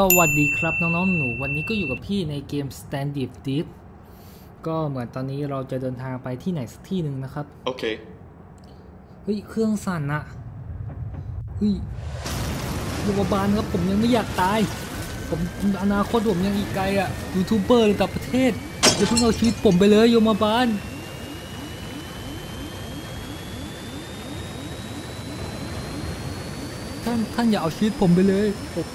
สวัสดีครับน้องๆหนู วันนี้ก็อยู่กับพี่ในเกม Stand Deep Deep ก็เหมือนตอนนี้เราจะเดินทางไปที่ไหนสักที่หนึ่งนะครับ Okay. เฮ้ย เครื่องสั่นอะเฮ้ยโรงพยาบาลครับผมยังไม่อยากตาย ผมอนาคตผมยังอีกไกลอะยูทูบเบอร์ระดับประเทศอย่าเพิ่งเอาชีวิตผมไปเลยโยมบาลท่านท่านอย่าเอาชีวิตผมไปเลยผม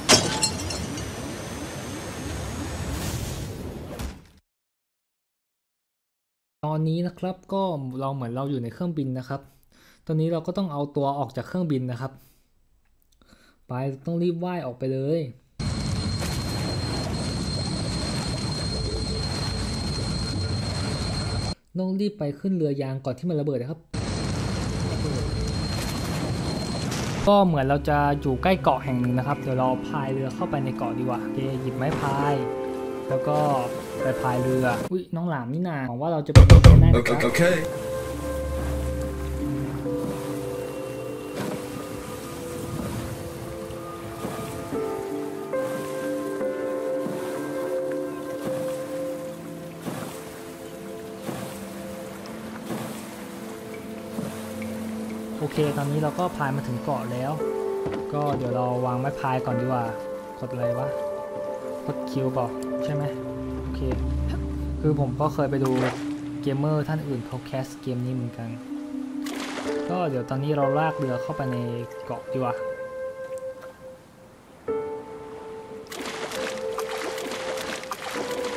ตอนนี้นะครับก็เราเหมือนเราอยู่ในเครื่องบินนะครับ ตอนนี้เราก็ต้องเอาตัวออกจากเครื่องบินนะครับ ไปต้องรีบว่ายออกไปเลยต้องรีบไปขึ้นเรือยางก่อนที่มันระเบิดนะครับ ก็เหมือนเราจะอยู่ใกล้เกาะแห่งหนึ่งนะครับ เดี๋ยวเราพายเรือเข้าไปในเกาะดีกว่าโอเคหยิบไม้พาย แล้วก็ ไปพายเรือ อุ้ยน้องหลามนี่นาหวังว่าเราจะเป็นคนแรกนะ Okay. ครับ okay. โอเค ตอนนี้เราก็พายมาถึงเกาะแล้ว ก็เดี๋ยวเราวางไม้พายก่อนดีกว่า กดอะไรวะ กดคิวเปล่าใช่ไหมโอ เคคือผมก็เคยไปดูเกมเมอร์ท่านอื่นเขาแคสเกมนี้เหมือนกัน ก็เดี๋ยวตอนนี้เราลากเรือเข้าไปในเกาะดีกว่า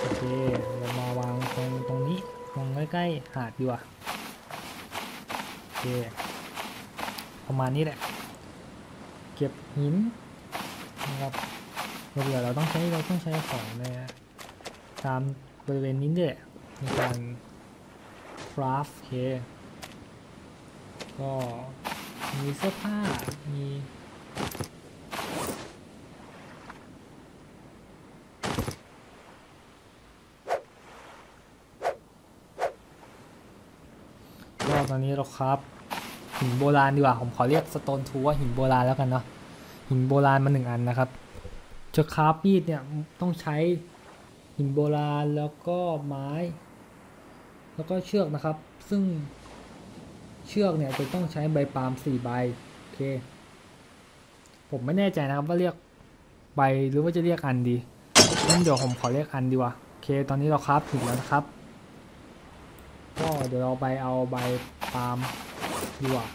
โอเคเรามาวางตรงตรงนี้ตรงใกล้ๆหาดดีกว่าโอเคประมาณนี้แหละ เก็บหินนะครับเรือเราต้องใช้เราต้องใช้ของใน ตามบริเวณนี้เด้วยในการคราฟเคก็มีเสื้อผ้า มีก็ตอนนี้เราครับ หินโบราณดีกว่า ผมขอเรียกสโตนทูว่าหินโบราณแล้วกันเนาะหินโบราณมาหนึ่งอันนะครับจะคราฟมีดเนี่ยต้องใช้ หินโบราณแล้วก็ไม้ แล้วก็เชือกนะครับ ซึ่งเชือกเนี่ยจะต้องใช้ใบปาล์มสี่ใบโอเค ผมไม่แน่ใจนะครับว่าเรียกใบหรือว่าจะเรียกอันดีงั้นเดี๋ยวผมขอเรียกอันดีกว่าโอเค ตอนนี้เราคราฟถึงแล้วนะครับ ก็เดี๋ยวเราไปเอาใบปาล์มดีกว่า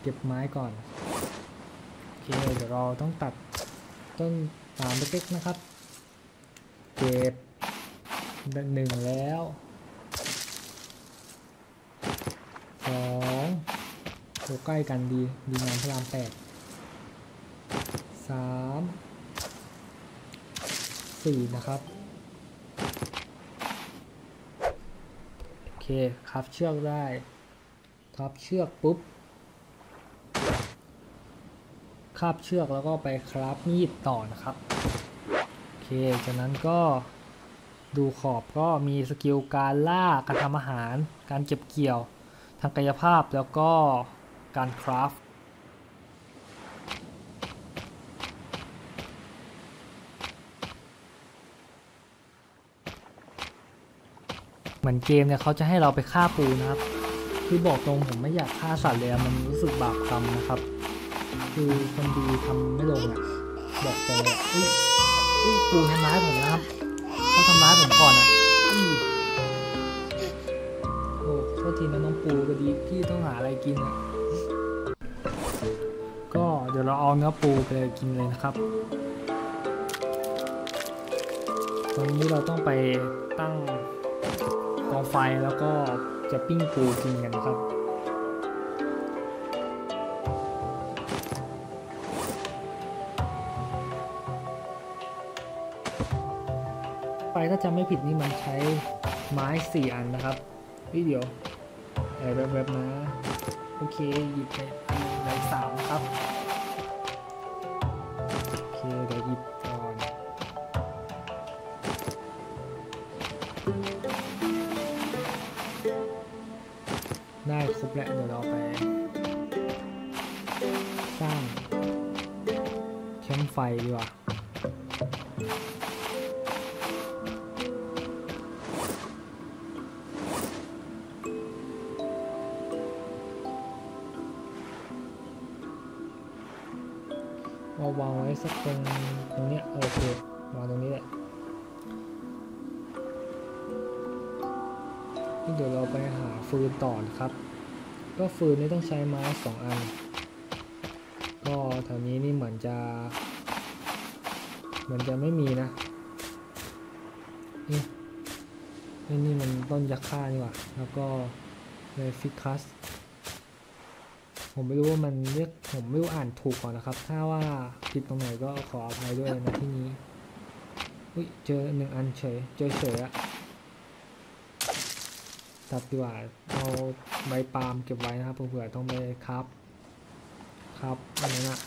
เก็บไม้ก่อน เคเดี๋ยวเราต้องตัดต้นปาล์มเล็กๆนะครับ เก็บหนึ่งแล้วสองโอ้ใกล้กันดีดีงามพระรามแปดสามสี่นะครับ โอเคครับเชือกได้ทับเชือกปุ๊บ คาบเชือกแล้วก็ไปคราฟมีดต่อนะครับโอเคจากนั้นก็ดูขอบก็มีสกิลการล่าการทำอาหาร การเก็บเกี่ยว ทางกายภาพแล้วก็การคราฟเหมือนเกมเนี่ยเขาจะให้เราไปฆ่าปูนะครับ คือบอกตรงผมไม่อยากฆ่าสัตว์เลยมันรู้สึกบาปกรรมนะครับ คือคนดีทำไม่ลงอะบอกตรงอุ้ยอุ้ยปูทำร้ายผมนะครับเขาทำร้ายผมก่อนอะอุ้ยโอ้โทษทีนะน้องปูก็ดีพี่ต้องหาอะไรกินอะก็เดี๋ยวเราเอาเนื้อปูไปกินเลยนะครับตอนนี้เราต้องไปตั้งกองไฟแล้วก็จะปิ้งปูกินกันครับ ไฟถ้าจำไม่ผิดนี่มันใช้ไม้สี่อันนะครับวิเดียวอะไรแบบๆนะ โอเค หยิบไปอันหนึ่สามครับ โอเคเดี๋ยวหยิบก่อนได้ครบแล้วเดี๋ยวเราไป สร้างแคมป์ไฟดีกว่า เอาวางไว้สักตรงตรงเนี้ยโอเควางตรงนี้แหละเดี๋ยวเราไปหาฟืนต่อนครับ ก็ฟืนนี่ต้องใช้ไม้สองอัน ก็แถวนี้นี่เหมือนจะเหมือนจะไม่มีนะนี่นี่นี่มันต้นยักษ์ค่านี่หว่าแล้วก็เลยฟิคัส ผมไม่รู้ว่ามันเรียกผมไม่รู้อ่านถูกก่อนนะครับ ถ้าว่าผิดตรงไหนก็ขออภัยด้วยนะที่นี้อุ้ยเจอหนึ่งอันเฉย เจอเฉยอะตัดดีกว่าเอาใบปาล์มเก็บไว้นะครับเผื่อต้องไปครับ ครับอันนั้นะ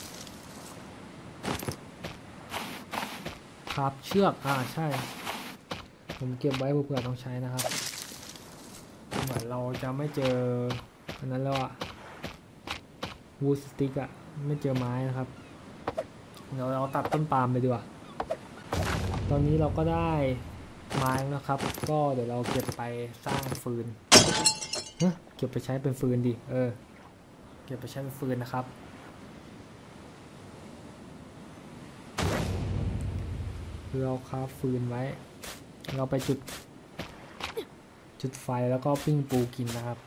ครับเชือกอ่าใช่ ผมเก็บไว้เผื่อต้องใช้นะครับเหมือนเราจะไม่เจออันนั้นแล้วอะ วูดสติกอะไม่เจอไม้นะครับ เดี๋ยวเราตัดต้นปาล์มไปดีกว่า ตอนนี้เราก็ได้ไม้แล้วนะครับ ก็เดี๋ยวเราเก็บไปสร้างฟืนเฮเก็บไปใช้เป็นฟืนดิ เออ เก็บไปใช้เป็นฟืนนะครับ เราคราฟฟืนไว้ เราไปจุด จุดไฟแล้วก็ปิ้งปูกินนะครับ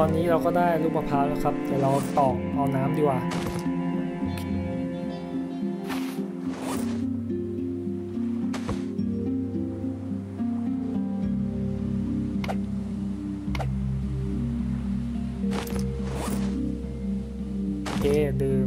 ตอนนี้เราก็ได้ลูกมะพร้าวแล้วครับเดี๋ยวเราตอกเอาน้ำดีกว่าโอเคดื่ม